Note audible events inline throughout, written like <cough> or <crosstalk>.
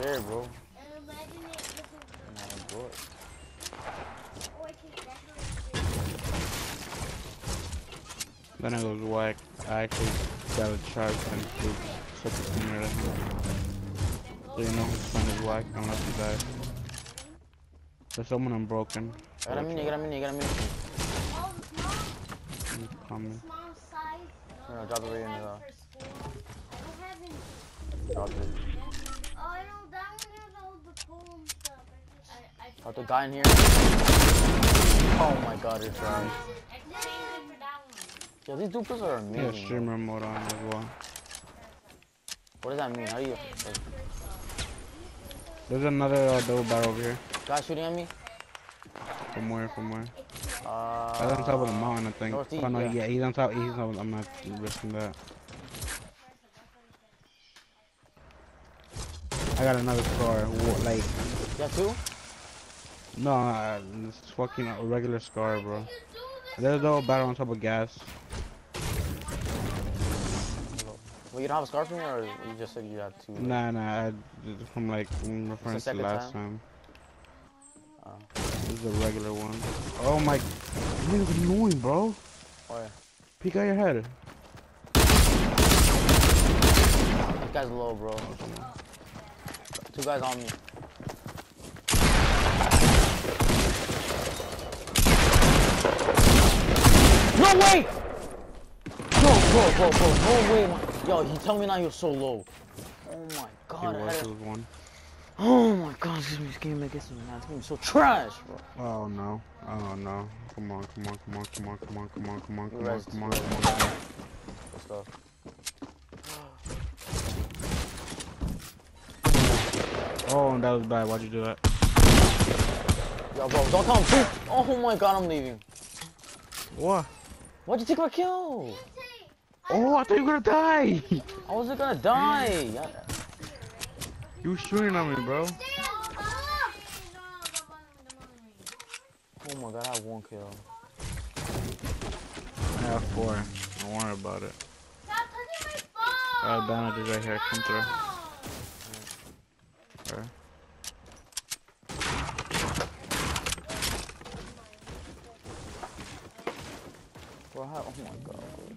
scared, bro. Then it was whack. I actually got a charge and shoot such a senior at him. So you know whose fun is whack unless you die. There's someone unbroken. Get a mini, get a mini, get a mini. all small, He's coming. small size. No, no, drop it right in the- I don't have any. Drop it. Oh, I know that one has all the cool stuff. I, I, Got the guy in here. Oh my god, you're trash. Exchange it for that one. Yo, these dupers are He has amazing. bro. streamer mode on as well. What does that mean? How do you? There's another uh, double barrel over here. Guy shooting at me? From where? From where? Uh, That's on top of the mountain, I think. northeast, oh no, yeah. yeah, he's on top. He's on. I'm not risking that. I got another scar. Wha- Like, Yeah, two? no, uh, it's fucking a regular scar, bro. There's a double barrel on top of gas. Well, you don't have a scar for me, or you just said you had two? Nah, nah, I, from like in reference to last time? time. Oh. This is a regular one. Oh my, man, it's annoying, bro. Where? Peek out your head. This guy's low, bro. Two guys on me. No way! No, bro, bro, bro, no way. Yo, he told me now you're so low. Oh my He god, I was, a- one. Oh my god, this game gets me, man. This game is so trash, bro. Oh no. Oh no. Come on, come on, come on, come on, come on, come on, come on, come on, come on, come on, come on. Let's go. Oh, that was bad. Why'd you do that? Yo, bro, don't tell him two. Oh my god, I'm leaving. What? Why'd you take my kill? Oh, I thought you were gonna die. I wasn't gonna die. You was shooting at me, bro. Oh my god, I have one kill. I have four. Don't worry about it. Uh, bandages right here. Come through. Okay. Bro, how, oh my god. Bro.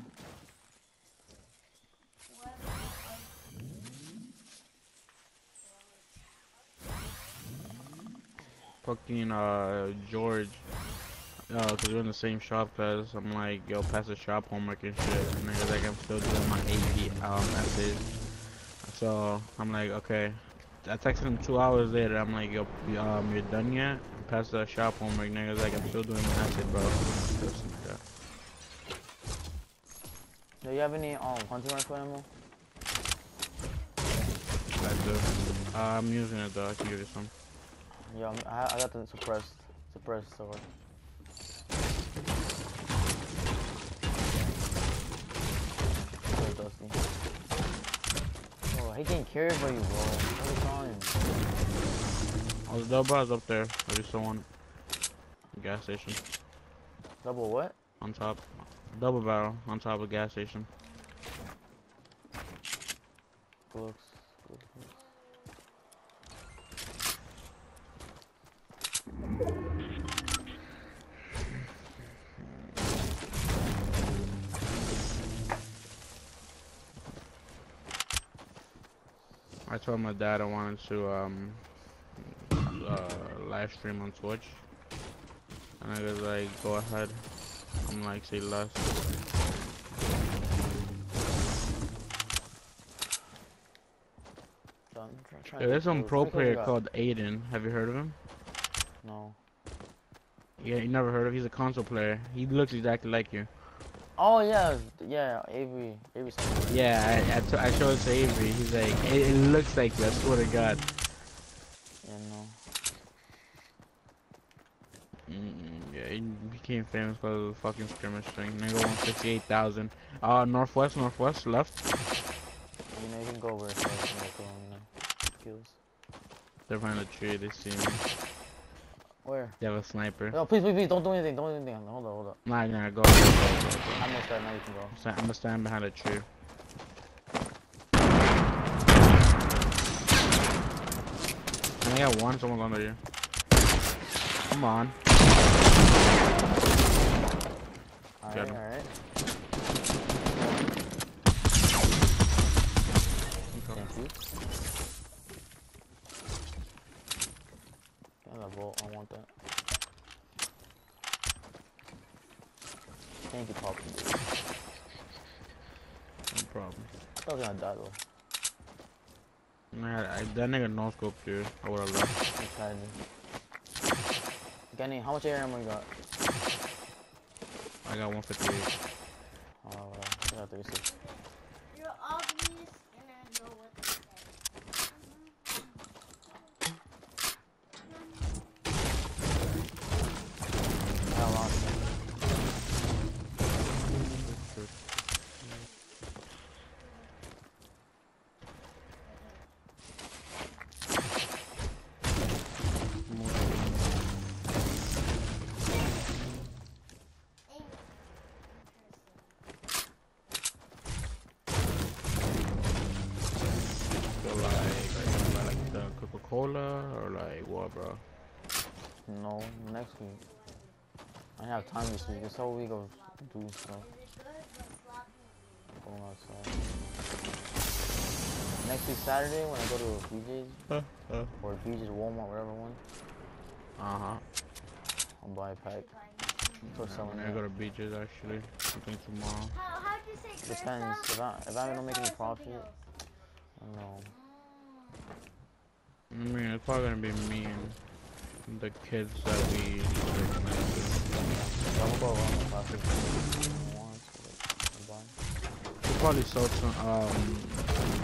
Fucking uh George. Uh, cause we're in the same shop, cause I'm like, yo, pass the shop homework and shit. And niggas like, I'm still doing my AP um essays. So I'm like, okay. I texted him two hours later. I'm like, yo, um, you're done yet? Pass the shop homework. Niggas like, I'm still doing my essay, bro. Do you have any um hunting rifle ammo? I do. Uh, I'm using it though. I can give you some. Yeah, I'm- I, I got the suppressed, suppressed sword. Dusty. Oh, hate getting carried by you, bro. Every time. Oh, the double bar's up there. I just don't want gas station Double what? on top. Double barrel on top of gas station. Looks. looks- I told my dad I wanted to um uh, live stream on Twitch, and I was like, go ahead. I'm like, say less. Yeah, there's some pro close. Look what you player called Aiden. Have you heard of him? No. Yeah, you never heard of. him? He's a console player. He looks exactly like you. Oh yeah, yeah, Avery, Avery. Yeah, I, I, I showed it to Avery. He's like, it, it looks like this. What a god. Yeah, no. Mm -mm, yeah, he became famous for the fucking skirmish thing. Nigga won 68,000. Uh, northwest, northwest, left. You know, you can go over. They're behind a tree, they see me. Where? They have a sniper. No, please, please, please, don't do anything. Don't do anything. Hold up, hold up. Nah, nah, go. go, go, go. I missed that. Now you can go. I'm gonna stand behind a tree. I only got one. Someone's under you. Come on. Alright, alright. Thank you. Bolt. I want that. Thank you, Papa. No problem. I was gonna die though. Man, I, that nigga no scope, dude. I would've left. I tried. Kenny, how much air ammo you got? I got 158. Oh, whatever. I got 36. Coca-Cola or like what, bro? No, next week. I didn't have time this week. This whole week I was doing stuff. Going outside. Next week Saturday when I go to BJ's Uh, uh. or BJ's Walmart, whatever one, Uh-huh. I'll buy a pack. For I'm selling gonna go it. to beaches actually. I think tomorrow. How, how'd you say Depends. If I if I don't make any Crystal? profit, I don't know. I mean, it's probably gonna be me and the kids that we recognize. So I'm gonna go around the profit. Once, like, buy. We'll probably sell some, um,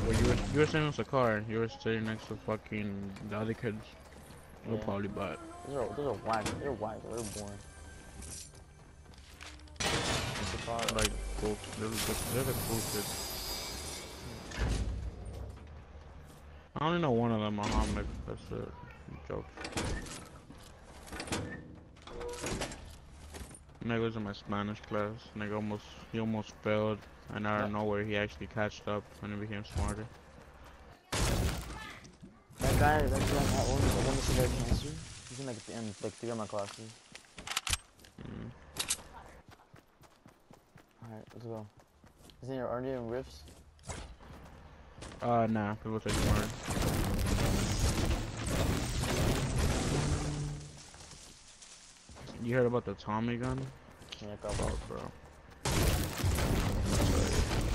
well, you were, you were sitting in the car, you were sitting next to fucking the other kids. We'll Yeah. probably buy it. Those are those are whack. They're whack. They're boring. What's the car? Like, cool, they're, the- they're the cool kids. I only know one of them, Muhammad, that's a Joke. Nigga was in my Spanish class. Nigga almost, he almost failed, and out of nowhere he actually catched up and he became smarter. That guy, that guy, that one, the one with severe cancer. He's in like in like three of my classes. Mm. Alright, let's go. Isn't are there any rifts? Uh, nah, people take smarter. You heard about the Tommy gun? Yeah, got about. Bro.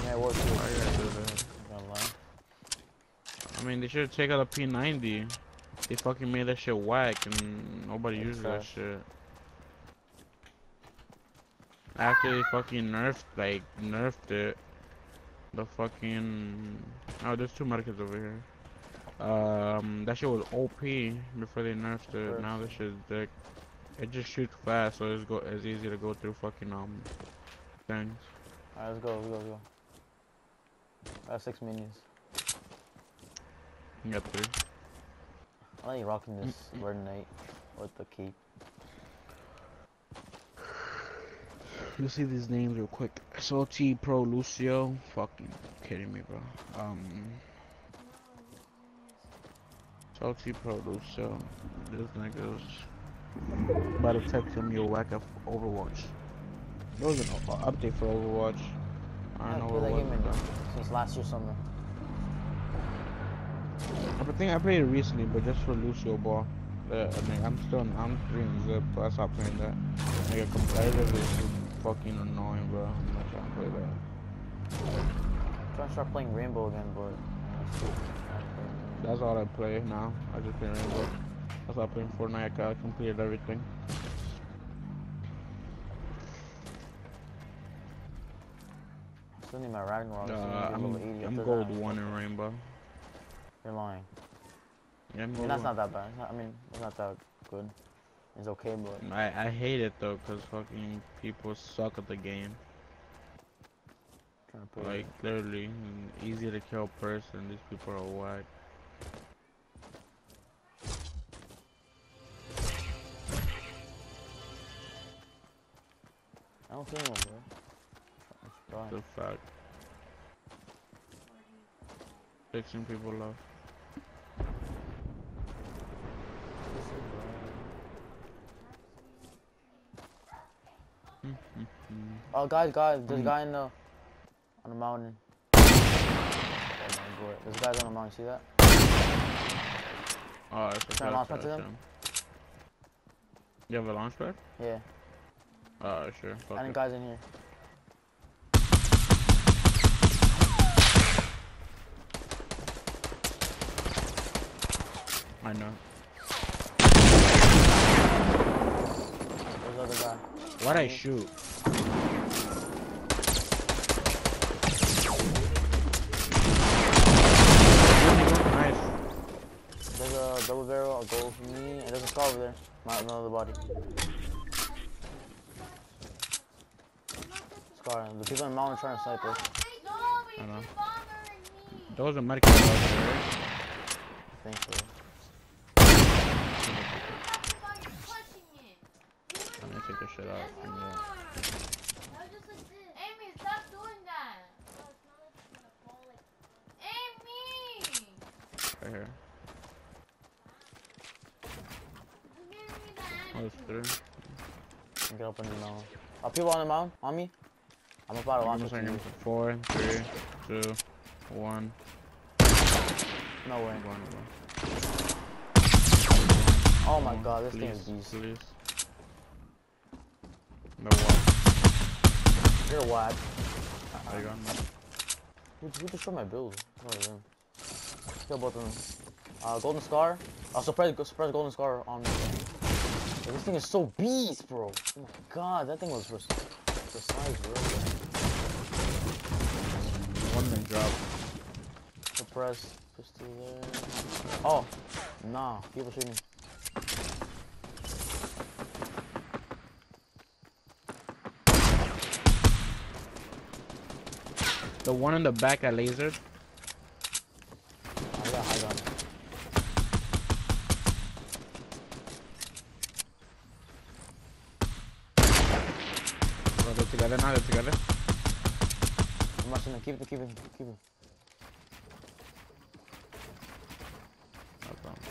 Yeah, it works. Why you do that? I'm gonna lie. I mean, they should take out the P90. They fucking made that shit whack and nobody uses that shit. After they fucking nerfed, like, nerfed it, the fucking... Oh, there's two medkits over here. Um, that shit was OP before they nerfed it. First. Now that shit's dick. It just shoots fast, so it's go it's easy to go through fucking um things. Alright, let's go, let's go, let's go. I have six minions. You got three. I like you rocking this red knight with the cape. You'll see these names real quick. SOT Pro Lucio. Fucking kidding me, bro. Um. SOT Pro Lucio. This nigga's about to text him your whack of Overwatch. There was an update for Overwatch. I I don't know play what it was. in, since last year summer. I think I played it recently, but just for Lucio Ball. Uh, I mean, I'm still I'm and zip, but I stopped playing that. Nigga, competitive is fucking annoying, bro. I'm not trying to play that. I'm trying to start playing Rainbow again, but uh, That's all I play now. I just play Rainbow. That's why I play Fortnite. I completed everything. I still need my Ragnarok. Uh, I'm, I'm, level 80 I'm after gold that. one in Rainbow. You're lying. Yeah, I mean, that's one. not that bad. Not- I mean, it's not that good. It's okay, but I I hate it though, cause fucking people suck at the game. Like literally, easy to kill person. These people are whack. I don't see anyone, bro. The fact. Fixing people love. Oh, guys, guys, there's a Mm. guy in the on the mountain. Oh my god, there's guys on the mountain. See that? Oh, it's Can I launch pad to them? You have a launch pad? Yeah, Oh, sure. Fuck I think it. guys in here. I know. There's other guy. Why'd I shoot? There's a double barrel, a goal for me, and there's a scar over there. My another body. Scar. The people in the mountain trying to snipe us. No, but I know. you're bothering me. There was medical out? I think so. Why you're pushing it? I'm gonna take this shit out. Yes, Give me are. that. I was just like this. Amy, stop doing that. No, it's not like it's gonna fall like Amy! Right here. You're giving me the Oh, attitude. it's. Get up in the mountain. Are people on the mountain? On me? I'm about to I'm launch just it to saying, you. four, three, two, one, No way. one, one. Oh my One, god, this thing is beast. Please. No what? You're whack. I got me. Who, who destroyed my build? Him? Kill both of them. Uh, golden scar. Oh, suppress, suppress golden scar on me. Yo, this thing is so beast, bro. Oh my god, that thing was precise, bro. One then drop. Suppress pistol there. Oh, nah, people shooting. The one in the back I lasered. I got high gun. Oh, they're together now, they're together. I'm rushing them. Keep it, keep it, keep it. No problem.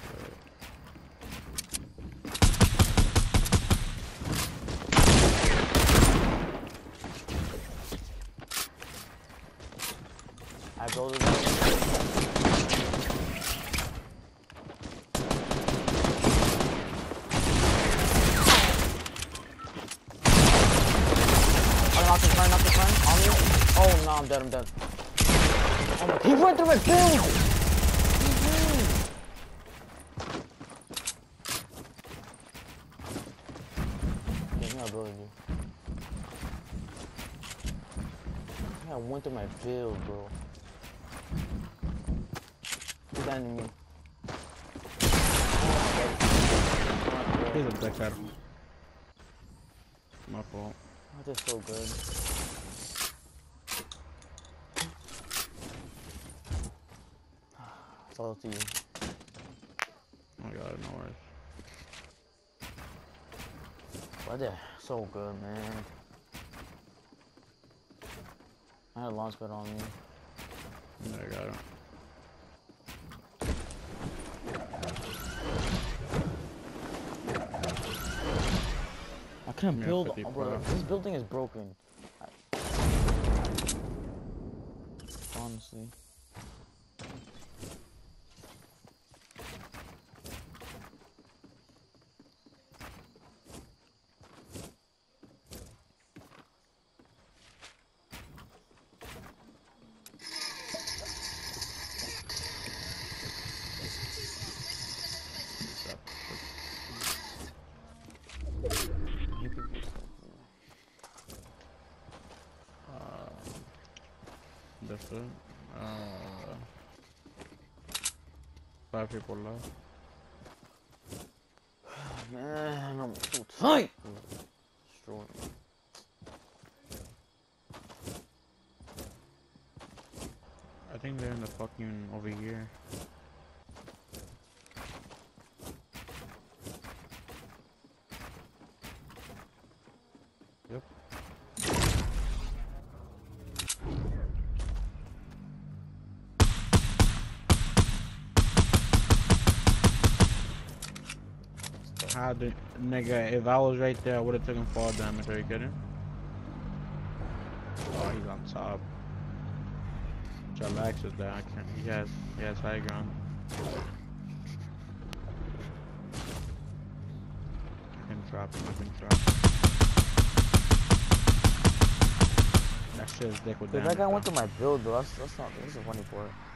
I build it. I knocked him, friend, knocked him, friend. On me. Oh, no, I'm dead, I'm dead. Oh my, he went through my build! GG. He's not building you. I went through my build, bro. He's ending me. He's a dickhead. My fault. I did so good. It's all up to you. Oh my god, no worries. I did so good, man. I had a launch pad on me. Yeah, I got it. I couldn't Yeah, build, 50 bro. This building is broken. I- Honestly. You people- Uh, it. Uh, five people left. <sighs> Man, I'm so tight. Destroying. I think they're in the fucking over here. How the nigga? If I was right there, I would have taken fall damage. Are you kidding? Oh, he's on top. Jalax is there. I can't. He has. He has high ground. I can drop him. I can drop. Him. That shit is dick with damage. that guy went to my build though. That's, that's not. This is funny it.